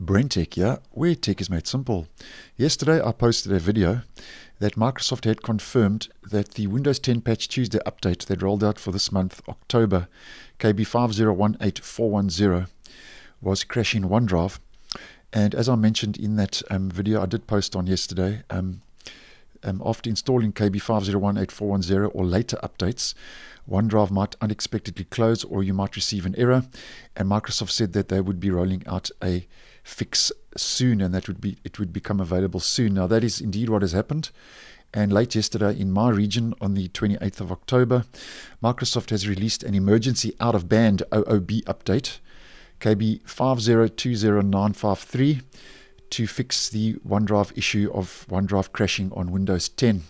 BrenTech here, where tech is made simple. Yesterday I posted a video that Microsoft had confirmed that the Windows 10 Patch Tuesday update that rolled out for this month, October, KB5018410, was crashing OneDrive. And as I mentioned in that um, video I did post on yesterday, um, um, after installing KB5018410 or later updates, OneDrive might unexpectedly close or you might receive an error. And Microsoft said that they would be rolling out a fix soon and that would be it would become available soon. Now that is indeed what has happened. And late yesterday in my region on the 28th of October, Microsoft has released an emergency out of band OOB update, KB 5020953, to fix the OneDrive issue of OneDrive crashing on Windows 10.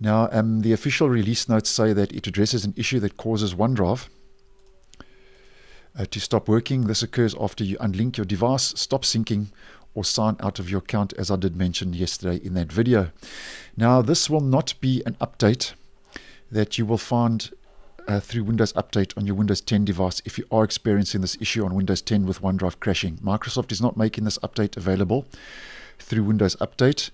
Now, um, the official release notes say that it addresses an issue that causes OneDrive uh, to stop working. This occurs after you unlink your device, stop syncing, or sign out of your account, as I did mention yesterday in that video. Now, this will not be an update that you will find uh, through Windows Update on your Windows 10 device if you are experiencing this issue on Windows 10 with OneDrive crashing. Microsoft is not making this update available through Windows Update.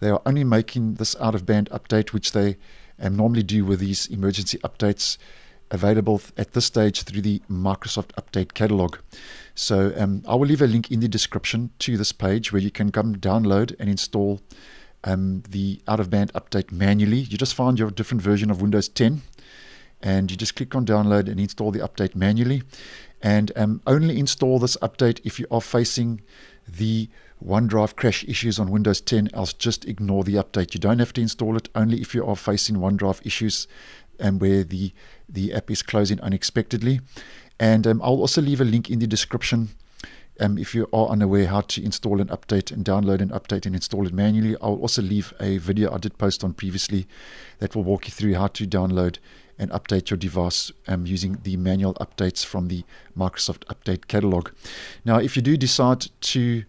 They are only making this out of band update, which they um, normally do with these emergency updates available at this stage through the Microsoft Update Catalog. So um, I will leave a link in the description to this page where you can come download and install um, the out of band update manually. You just find your different version of Windows 10 and you just click on download and install the update manually. And um, only install this update if you are facing the OneDrive crash issues on Windows 10, else just ignore the update. You don't have to install it only if you are facing OneDrive issues and where the, the app is closing unexpectedly. And um, I'll also leave a link in the description um, if you are unaware how to install an update and download an update and install it manually. I'll also leave a video I did post on previously that will walk you through how to download and update your device um, using the manual updates from the Microsoft Update Catalog. Now, if you do decide to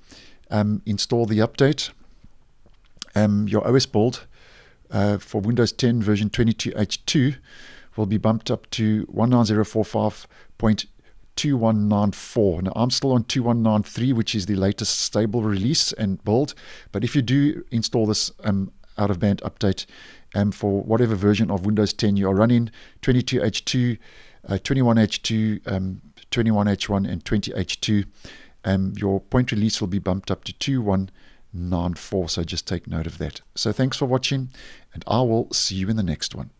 um, install the update, um, your OS build uh, for Windows 10 version 22H2 will be bumped up to 19045.2194. Now, I'm still on 2193, which is the latest stable release and build. But if you do install this um, out of band update um, for whatever version of Windows 10 you are running, 22H2, uh, 21H2, um, 21H1, and 20H2, um, your point release will be bumped up to 21. 94. So just take note of that. So thanks for watching, and I will see you in the next one.